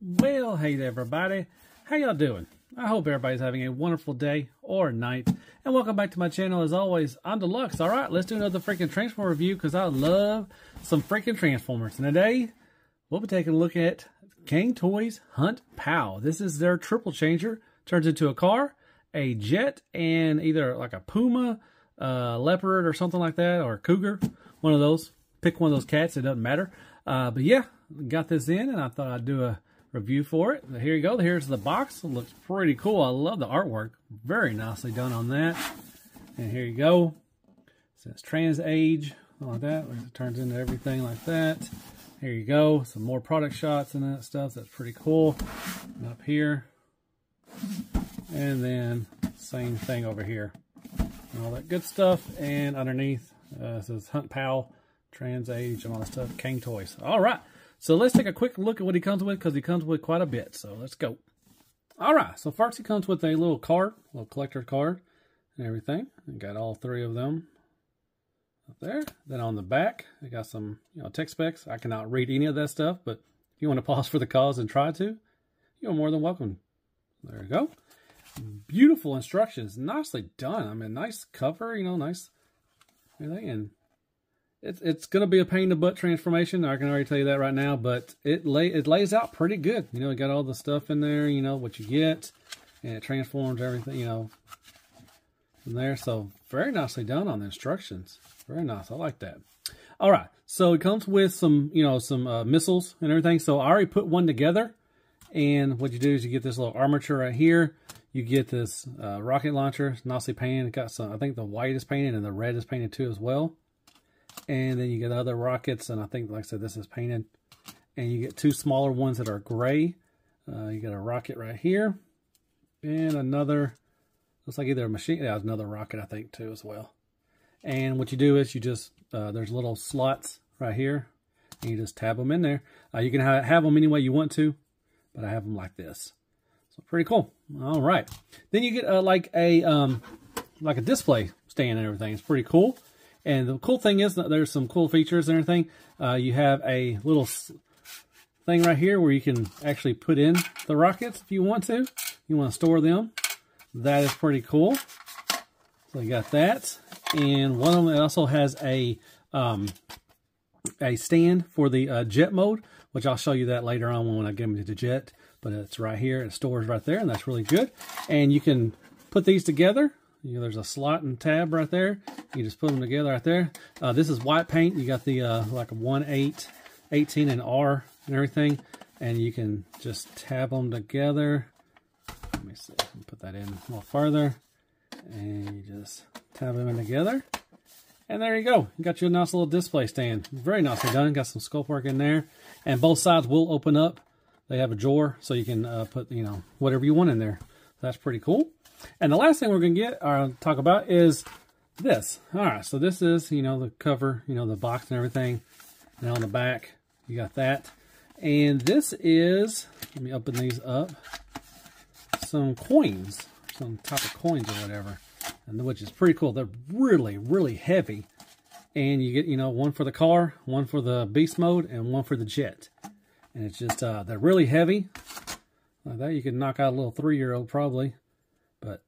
Well, hey everybody. How y'all doing? I hope everybody's having a wonderful day or night. And welcome back to my channel. As always, I'm Deluxe. All right, let's do another freaking Transformer review because I love some freaking Transformers. And today, we'll be taking a look at Cang-Toys Hunt Pow. This is their triple changer. Turns into a car, a jet, and either like a Puma, uh, Leopard, or something like that, or a Cougar. One of those. Pick one of those cats. It doesn't matter. Uh, but yeah, got this in, and I thought I'd do a review for it. Here you go. Here's the box. It looks pretty cool. I love the artwork. Very nicely done on that. And here you go. It says Trans Age, like that. It turns into everything like that. Here you go. Some more product shots and that stuff. That's pretty cool. And up here. And then same thing over here. And all that good stuff. And underneath uh, says Huntpow, Trans Age, and all that stuff. Cang-Toys. All right. So let's take a quick look at what he comes with because he comes with quite a bit. So let's go. All right. So first he comes with a little card, a little collector card and everything. And got all three of them up there. Then on the back, I got some you know tech specs. I cannot read any of that stuff, but if you want to pause for the cause and try to, you're more than welcome. There you go. Beautiful instructions. Nicely done. I mean, nice cover, you know, nice everything. And it's it's going to be a pain in the butt transformation. I can already tell you that right now, but it lay it lays out pretty good. You know, it got all the stuff in there. You know what you get, and it transforms everything. You know, from there. So very nicely done on the instructions. Very nice. I like that. All right. So it comes with some you know some uh, missiles and everything. So I already put one together, and what you do is you get this little armature right here. You get this uh, rocket launcher. Nicely painted. It got some. I think the white is painted and the red is painted too as well. And then you get other rockets, and I think, like I said, this is painted. And you get two smaller ones that are gray. Uh, you got a rocket right here. And another, looks like either a machine, yeah, another rocket, I think, too, as well. And what you do is you just, uh, there's little slots right here. And you just tab them in there. Uh, you can ha have them any way you want to, but I have them like this. So pretty cool. All right. Then you get uh, like a um, like a display stand and everything. It's pretty cool. And the cool thing is that there's some cool features and everything. Uh, you have a little thing right here where you can actually put in the rockets if you want to. You want to store them. That is pretty cool. So you got that. And one of them also has a um, a stand for the uh, jet mode, which I'll show you that later on when I get into the jet. But it's right here. It stores right there, and that's really good. And you can put these together you know, there's a slot and tab right there. You just put them together right there. Uh, this is white paint. You got the uh, like a 1 8, 18 and R and everything. And you can just tab them together. Let me see. Put that in a little farther. And you just tab them in together. And there you go. You got your nice little display stand. Very nicely done. Got some sculpt work in there. And both sides will open up. They have a drawer so you can uh, put, you know, whatever you want in there. That's pretty cool. And the last thing we're going to get or uh, talk about is this. All right, so this is, you know, the cover, you know, the box and everything. Now on the back, you got that. And this is, let me open these up, some coins, some type of coins or whatever, and which is pretty cool. They're really, really heavy. And you get, you know, one for the car, one for the beast mode, and one for the jet. And it's just, uh, they're really heavy. Like that, you could knock out a little three-year-old probably. But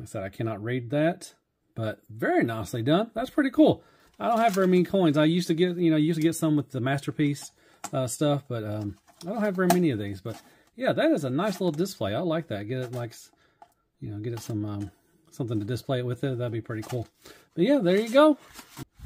I said I cannot read that. But very nicely done. That's pretty cool. I don't have very many coins. I used to get, you know, used to get some with the masterpiece uh, stuff, but um, I don't have very many of these. But yeah, that is a nice little display. I like that. Get it like, you know, get it some um, something to display it with it. That'd be pretty cool. But yeah, there you go.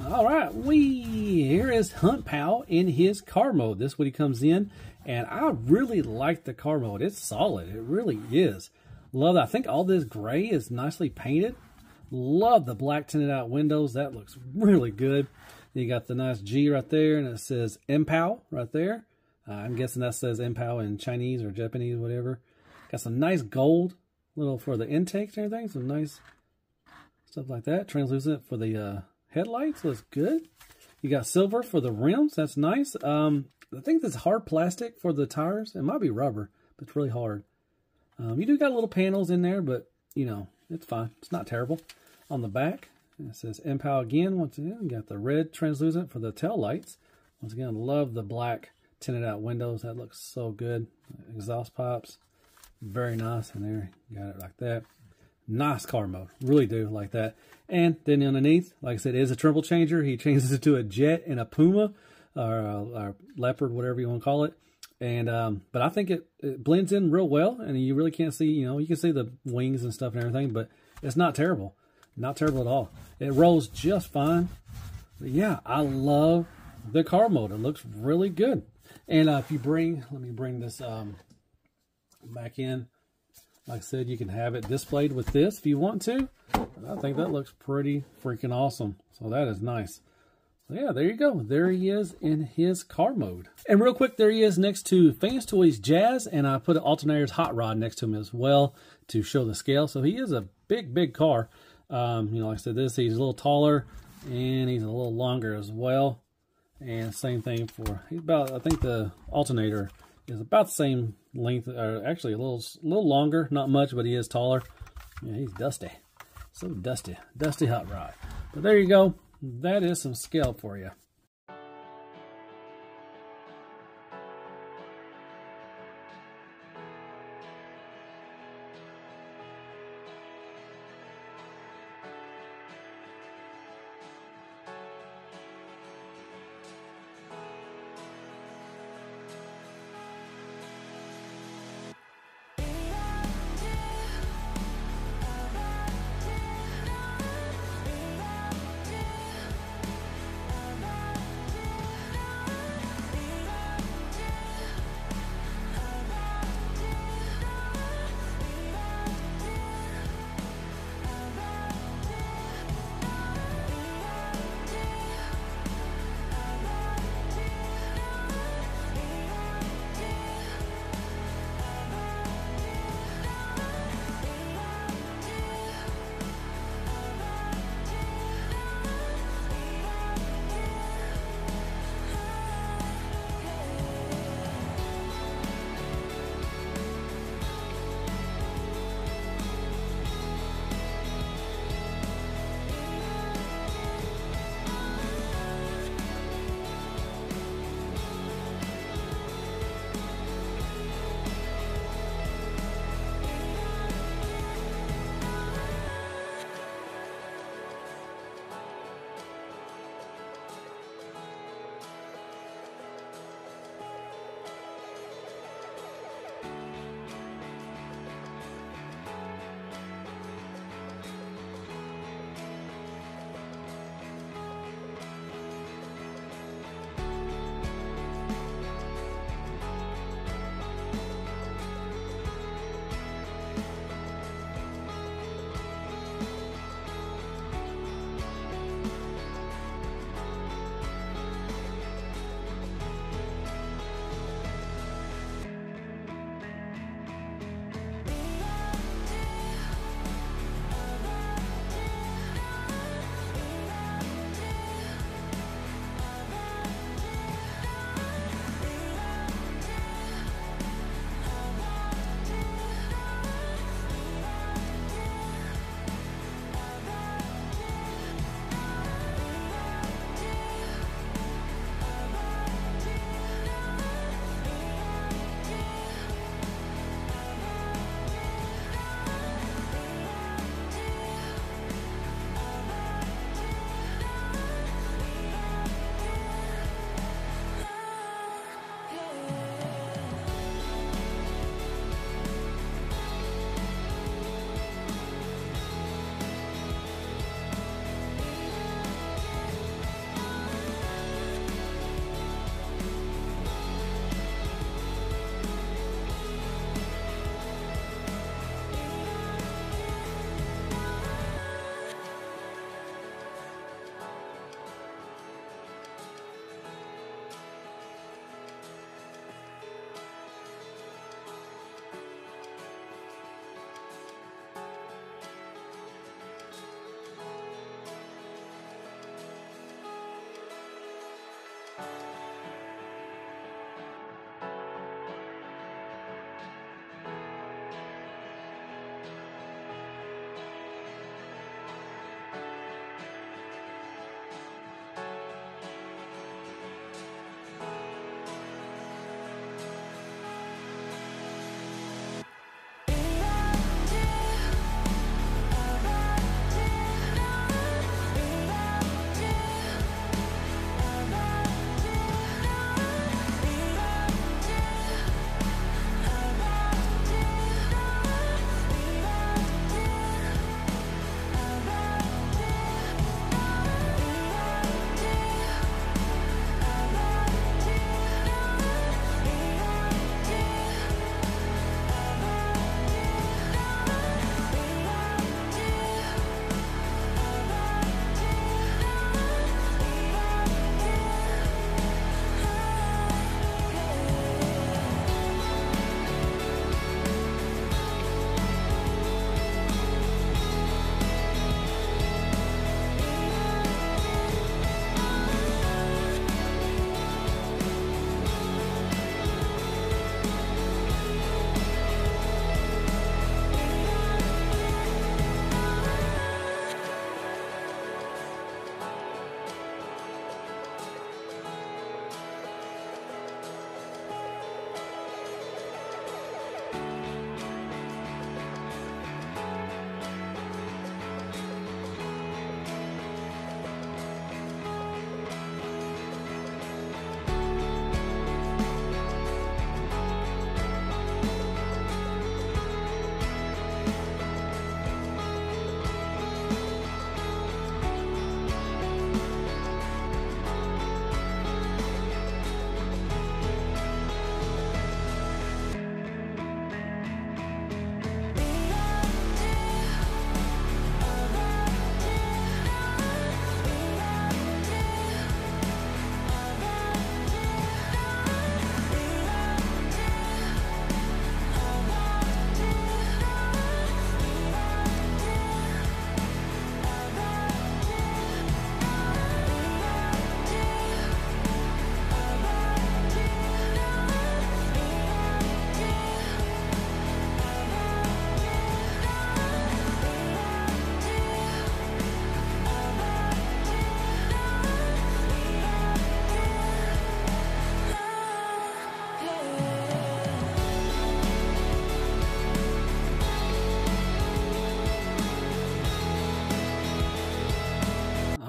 All right, we here is Huntpow in his car mode. This is what he comes in, and I really like the car mode. It's solid. It really is. Love that. I think all this gray is nicely painted. Love the black tinted out windows. That looks really good. You got the nice G right there, and it says Empow right there. Uh, I'm guessing that says Empow in Chinese or Japanese, whatever. Got some nice gold, little for the intakes and everything. Some nice stuff like that. Translucent for the uh, headlights. Looks good. You got silver for the rims. That's nice. Um, I think this hard plastic for the tires. It might be rubber, but it's really hard. Um, you do got little panels in there, but, you know, it's fine. It's not terrible. On the back, it says Empow again. Once again, got the red translucent for the tail lights. Once again, love the black tinted out windows. That looks so good. Exhaust pipes, very nice in there. Got it like that. Nice car mode. Really do like that. And then underneath, like I said, is a triple changer. He changes it to a Jet and a Puma or a, or a Leopard, whatever you want to call it. And um, but I think it, it blends in real well, and you really can't see. You know, you can see the wings and stuff and everything, but it's not terrible. Not terrible at all. It rolls just fine. But yeah, I love the car mode. It looks really good. And uh, if you bring, let me bring this um, back in. Like I said, you can have it displayed with this if you want to. I think that looks pretty freaking awesome. So that is nice. So yeah, there you go. There he is in his car mode. And real quick, there he is next to Fans Toys Jazz. And I put an Alternator's Hot Rod next to him as well to show the scale. So he is a big, big car. Um, you know, like I said, this, he's a little taller and he's a little longer as well. And same thing for, he's about, I think the alternator is about the same length, or actually a little, little longer, not much, but he is taller. Yeah, he's dusty. So dusty, dusty hot rod. But there you go. That is some scale for you.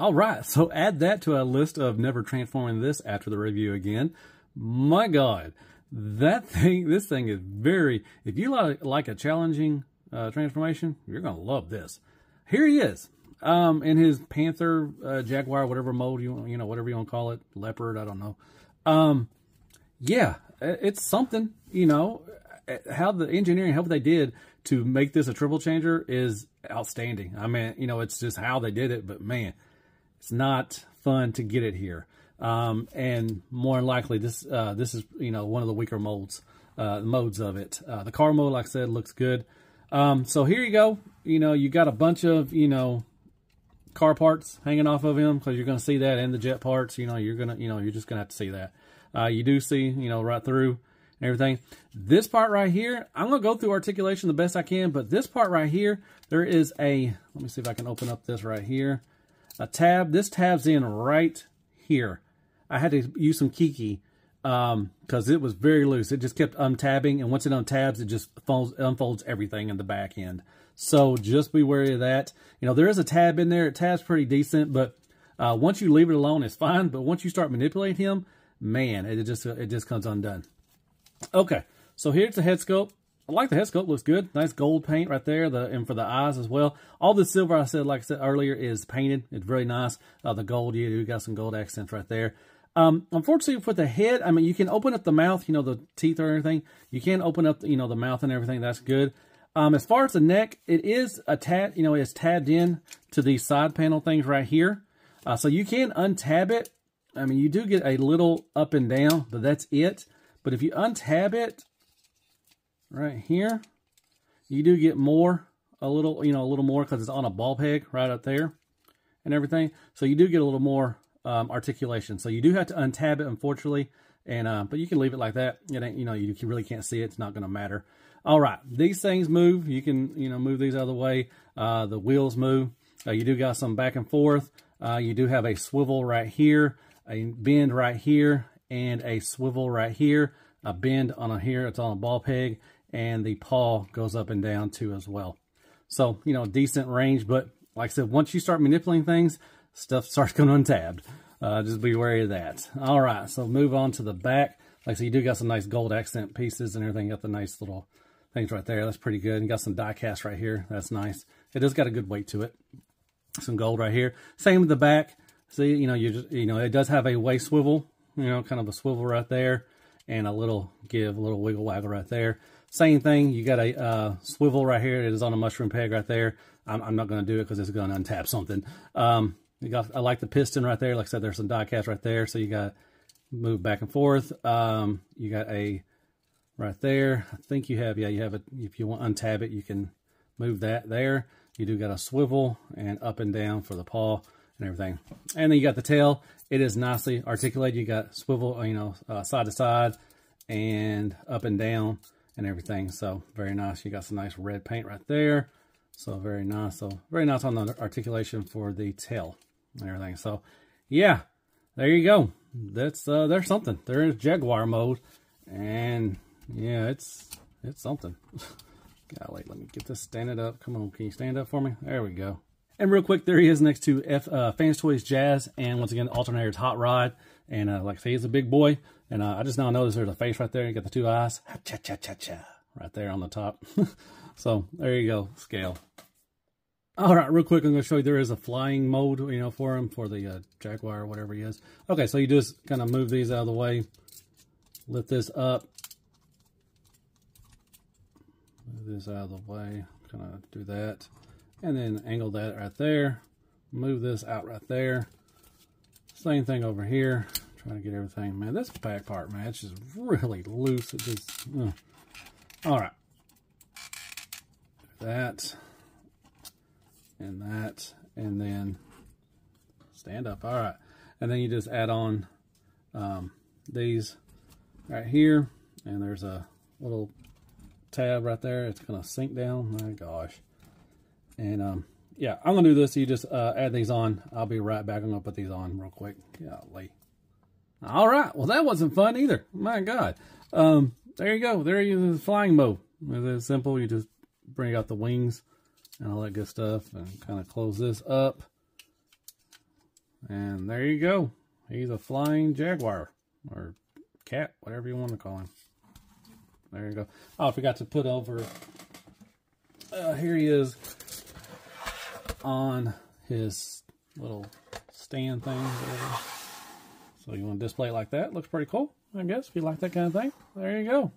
All right, so add that to a list of never transforming this after the review again. My God, that thing, this thing is very, if you like, like a challenging uh, transformation, you're going to love this. Here he is, um, in his Panther, uh, Jaguar, whatever mode you, you know, whatever you want to call it, Leopard, I don't know. Um, yeah, it's something, you know, how the engineering, how they did to make this a triple changer is outstanding. I mean, you know, it's just how they did it, but man, it's not fun to get it here. Um, and more likely, this uh, this is you know one of the weaker molds uh, modes of it. Uh, the car mode, like I said, looks good. Um, so here you go. You know, you got a bunch of you know car parts hanging off of him because you're going to see that and the jet parts. You know, you're gonna you know you're just gonna have to see that. Uh, you do see you know right through everything. This part right here, I'm going to go through articulation the best I can, but this part right here, there is a, let me see if I can open up this right here, a tab. This tab's in right here. I had to use some Kiki because um, it was very loose. It just kept untabbing, and once it untabs, it just folds, unfolds everything in the back end. So just be wary of that. You know, there is a tab in there. It tabs pretty decent, but uh, once you leave it alone, it's fine. But once you start manipulating him, man, it just it just comes undone. Okay, so here's the head sculpt. I like the head sculpt. Looks good. Nice gold paint right there, the and for the eyes as well. All the silver, I said, like I said earlier, is painted. It's really nice. Uh, the gold, you do got some gold accents right there. Um, unfortunately, for the head, I mean, you can open up the mouth, you know, the teeth or anything. You can open up, you know, the mouth and everything. That's good. Um, as far as the neck, it is a tab, you know, it's tabbed in to these side panel things right here. Uh, so you can untab it. I mean, you do get a little up and down, but that's it. But if you untab it right here, you do get more, a little, you know, a little more because it's on a ball peg right up there and everything. So you do get a little more um, articulation. So you do have to untab it, unfortunately, and uh, but you can leave it like that. It ain't, you know, you really can't see it. It's not going to matter. All right, these things move. You can, you know, move these out of the way. Uh, the wheels move. Uh, you do got some back and forth. Uh, you do have a swivel right here, a bend right here, and a swivel right here. A bend on a here. It's on a ball peg, and the paw goes up and down too as well. So, you know, decent range, but like I said, once you start manipulating things, stuff starts going untabbed. Uh, just be wary of that. All right, so move on to the back. Like I said, you do got some nice gold accent pieces and everything. Got the nice little things right there. That's pretty good. And got some die cast right here. That's nice. It does got a good weight to it. Some gold right here. Same with the back. See, you know, you just, you know, it does have a waist swivel. You know, kind of a swivel right there, and a little give, a little wiggle waggle right there. Same thing. You got a uh, swivel right here. It is on a mushroom peg right there. I'm, I'm not going to do it because it's going to untap something. Um, you got, I like the piston right there. Like I said, there's some die cast right there. So you got move back and forth. Um, you got a right there. I think you have, yeah, you have it. If you want untab it, you can move that there. You do got a swivel and up and down for the paw and everything. And then you got the tail. It is nicely articulated. You got swivel, you know, uh, side to side and up and down and everything. So very nice. You got some nice red paint right there. So very nice. So very nice on the articulation for the tail and everything. So yeah, there you go. That's uh, there's something. There is Jaguar mode, and yeah, it's it's something. Golly, let me get this standing up. Come on, can you stand up for me? There we go. And real quick, there he is next to F, uh, Fans Toys Jazz, and once again, Alternator's Hot Rod. And uh, like I say, he's a big boy. And uh, I just now noticed there's a face right there. You got the two eyes. Cha cha cha cha. Right there on the top. so there you go, scale. All right, real quick, I'm going to show you there is a flying mode, you know, for him, for the uh, Jaguar or whatever he is. Okay, so you just kind of move these out of the way, lift this up, move this out of the way, kind of do that, and then angle that right there, move this out right there. Same thing over here, trying to get everything. Man, this back part, man, it's just really loose. It just, uh. all right. That and that, and then stand up. All right. And then you just add on um, these right here, and there's a little tab right there. It's going to sink down. My gosh. And um, yeah, I'm to do this. You just uh, add these on. I'll be right back. I'm to put these on real quick. Golly. All right. Well, that wasn't fun either. My God. Um, there you go. There you the flying mode. It's simple. You just bring out the wings and all that good stuff and kind of close this up And there you go. He's a flying jaguar or cat, whatever you want to call him. There you go. Oh, I forgot to put over. Uh, here he is on his little stand thing. So you want to display it like that? Looks pretty cool, I guess, if you like that kind of thing. There you go.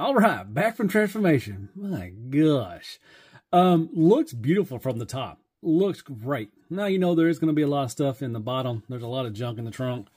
All right, back from transformation. My gosh. Um, looks beautiful from the top. Looks great. Now, you know, there is going to be a lot of stuff in the bottom. There's a lot of junk in the trunk,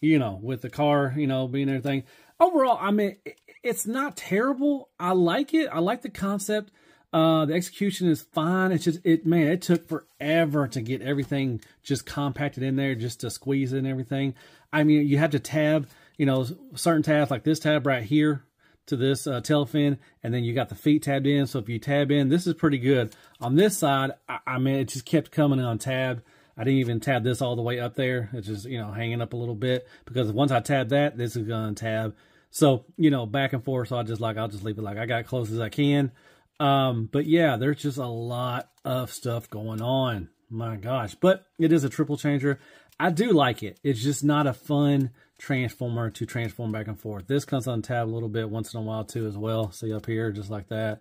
you know, with the car, you know, being everything. Overall, I mean, it's not terrible. I like it. I like the concept. Uh, the execution is fine. It's just, it, man, it took forever to get everything just compacted in there, just to squeeze in everything. I mean, you have to tab, you know, certain tabs like this tab right here to this uh, tail fin, and then you got the feet tabbed in. So if you tab in, this is pretty good. On this side, I, I mean, it just kept coming on tab. I didn't even tab this all the way up there. It's just, you know, hanging up a little bit because once I tab that, this is going to tab. So, you know, back and forth. So I just like, I'll just leave it like I got close as I can. Um, but yeah, there's just a lot of stuff going on. My gosh. But it is a triple changer. I do like it. It's just not a fun transformer to transform back and forth. This comes on tab a little bit once in a while too as well. See up here, just like that.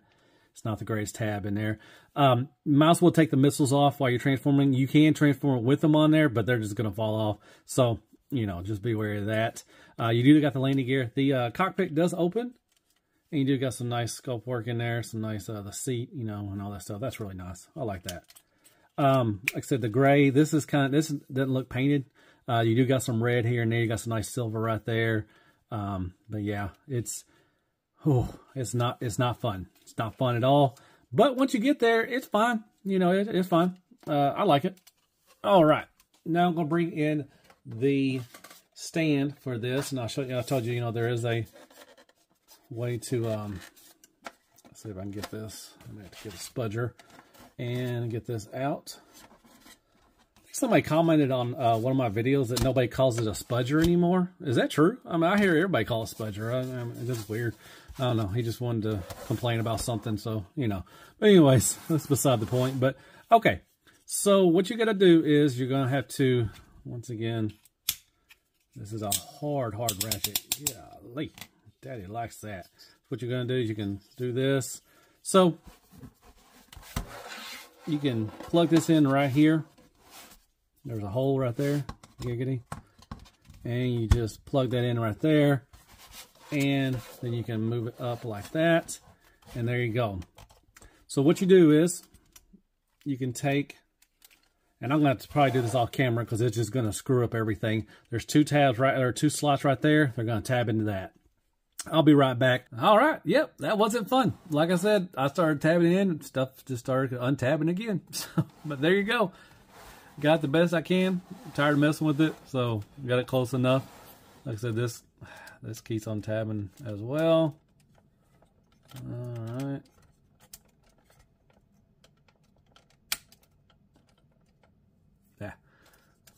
It's not the greatest tab in there. Um, mouse will take the missiles off while you're transforming. You can transform with them on there, but they're just going to fall off. So, you know, just be wary of that. Uh, you do got the landing gear. The uh, cockpit does open. And you do got some nice sculpt work in there, some nice, uh, the seat, you know, and all that stuff. That's really nice. I like that. Um, like I said, the gray, this is kind of, this doesn't look painted. Uh, you do got some red here and there. You got some nice silver right there. Um, but yeah, it's, oh, it's not, it's not fun. It's not fun at all. But once you get there, it's fine. You know, it, it's fine. Uh, I like it. All right. Now I'm to bring in the stand for this. And I'll show you, I told you, you know, there is a way to, um, let's see if I can get this. I'm to have to get a spudger and get this out. Somebody commented on uh, one of my videos that nobody calls it a spudger anymore. Is that true? I mean, I hear everybody call it spudger. I, I mean, it's just weird. I don't know. He just wanted to complain about something, so, you know. But anyways, that's beside the point. But, okay. So, what you got to do is you're going to have to, once again, this is a hard, hard ratchet. Golly. Daddy likes that. What you're going to do is you can do this. So, you can plug this in right here. There's a hole right there, giggity. And you just plug that in right there. And then you can move it up like that. And there you go. So what you do is, you can take, and I'm going to to probably do this off camera because it's just going to screw up everything. There's two tabs right, or two slots right there. They're going to tab into that. I'll be right back. All right. Yep. That wasn't fun. Like I said, I started tabbing in. Stuff just started untabbing again. So, but there you go. Got the best I can. I'm tired of messing with it. So got it close enough. Like I said, this this keeps on tabbing as well. All right. Yeah.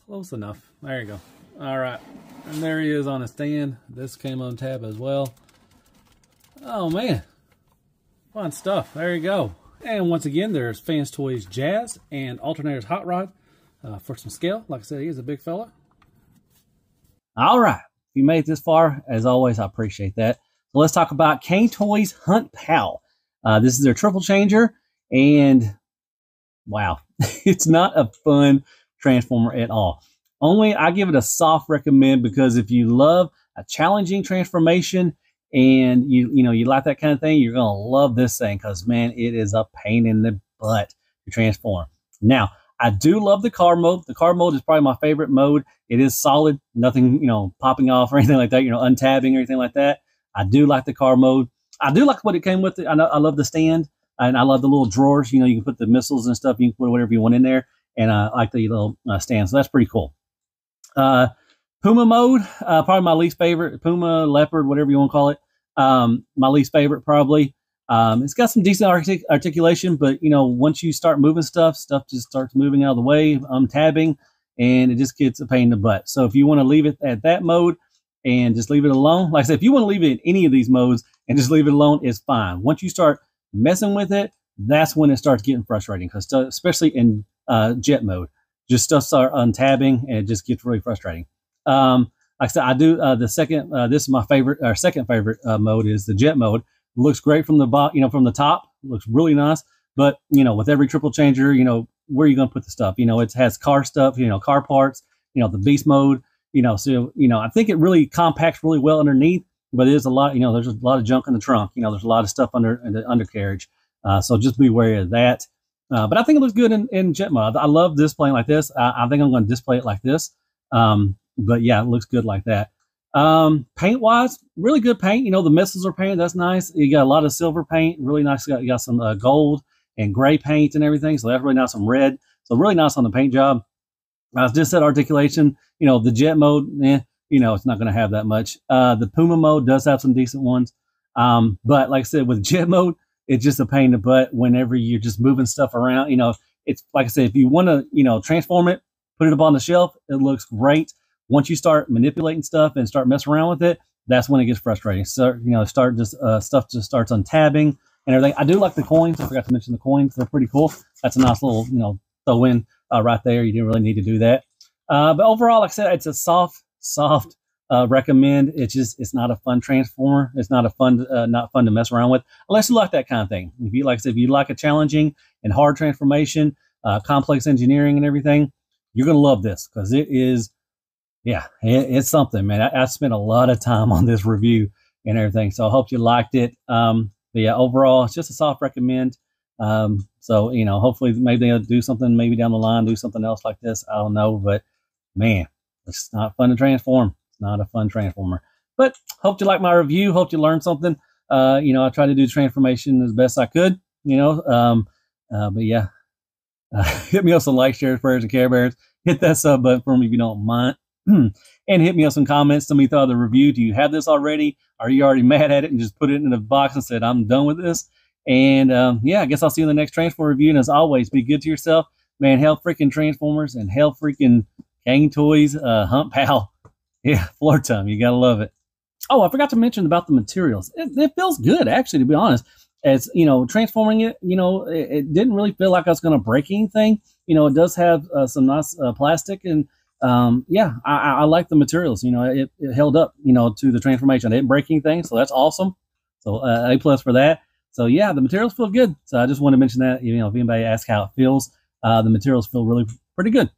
Close enough. There you go. All right. And there he is on a stand. This came on tab as well. Oh, man. Fun stuff. There you go. And once again, there's Fans Toys Jazz and Alternators Hot Rod uh, for some scale. Like I said, he is a big fella. All right. If you made it this far, as always, I appreciate that. So let's talk about Cang-Toys Hunt Pal. Uh, this is their triple changer. And wow, it's not a fun transformer at all. Only I give it a soft recommend because if you love a challenging transformation and you you know you like that kind of thing, you're gonna love this thing because man, it is a pain in the butt to transform. Now, I do love the car mode. The car mode is probably my favorite mode. It is solid, nothing you know popping off or anything like that. You know, untabbing or anything like that. I do like the car mode. I do like what it came with. It. I know I love the stand and I love the little drawers. You know, you can put the missiles and stuff. You can put whatever you want in there, and I like the little uh, stand. So that's pretty cool. Uh, Puma mode, uh, probably my least favorite. Puma, leopard, whatever you want to call it. Um, my least favorite, probably. Um, it's got some decent artic- articulation, but you know, once you start moving stuff, stuff just starts moving out of the way. I'm tabbing, and it just gets a pain in the butt. So if you want to leave it at that mode and just leave it alone, like I said, if you want to leave it in any of these modes and just leave it alone, it's fine. Once you start messing with it, that's when it starts getting frustrating. Because especially in uh, jet mode, just stuff start untabbing and it just gets really frustrating. Um, like I said, I do uh, the second. Uh, this is my favorite. Our second favorite uh, mode is the jet mode. Looks great from the you know, from the top. Looks really nice. But you know, with every triple changer, you know, where are you going to put the stuff? You know, it has car stuff. You know, car parts. You know, the beast mode. You know, so you know, I think it really compacts really well underneath. but it is a lot. You know, there's a lot of junk in the trunk. You know, there's a lot of stuff under in the undercarriage. Uh, so just be wary of that. Uh, but I think it looks good in, in jet mode. I love displaying like this. I, I think I'm going to display it like this. Um, but yeah, it looks good like that. Um, paint wise, really good paint. You know, the missiles are painted. That's nice. You got a lot of silver paint. Really nice. You got, you got some uh, gold and gray paint and everything. So that's really nice. Some red. So really nice on the paint job. I just said articulation. You know, the jet mode, eh, you know, it's not going to have that much. Uh, the Puma mode does have some decent ones. Um, but like I said, with jet mode, it's just a pain in the butt whenever you're just moving stuff around. You know, it's like I said, if you want to, you know, transform it, put it up on the shelf, it looks great. Once you start manipulating stuff and start messing around with it, that's when it gets frustrating. So, you know, start just uh, stuff just starts untabbing and everything. I do like the coins. I forgot to mention the coins. They're pretty cool. That's a nice little, you know, throw in uh, right there. You didn't really need to do that. Uh, but overall, like I said, it's a soft, soft uh, recommend. It's just it's not a fun transformer. It's not a fun uh, not fun to mess around with unless you like that kind of thing. If you like I said, if you like a challenging and hard transformation, uh, complex engineering and everything, you're gonna love this because it is, yeah, it, it's something, man. I, I, spent a lot of time on this review and everything, so I hope you liked it. Um, but yeah, overall, it's just a soft recommend. Um, so you know, hopefully, maybe they'll do something, maybe down the line, do something else like this. I don't know, but man, it's not fun to transform. It's not a fun transformer. But hope you like my review. Hope you learned something. Uh, you know, I tried to do transformation as best I could. You know, um, uh, but yeah, uh, hit me up some likes, shares, prayers, and care bears. Hit that sub button for me if you don't mind. And hit me up some comments. Tell me thought of the review. Do you have this already? Are you already mad at it and just put it in the box and said, I'm done with this? And um, yeah, I guess I'll see you in the next Transformer review. And as always, be good to yourself. Man, hell freaking Transformers and hell freaking Cang-Toys, uh, Huntpow. Yeah, floor time. You got to love it. Oh, I forgot to mention about the materials. It, it, feels good, actually, to be honest. As you know, transforming it, you know, it, it didn't really feel like I was going to break anything. You know, it does have uh, some nice uh, plastic, and um, yeah, I, I, like the materials. You know, it, it, held up, you know, to the transformation. It didn't break anything, so that's awesome. So uh, a plus for that. So yeah, the materials feel good. So I just want to mention that. You know, if anybody asks how it feels, uh, the materials feel really pretty good.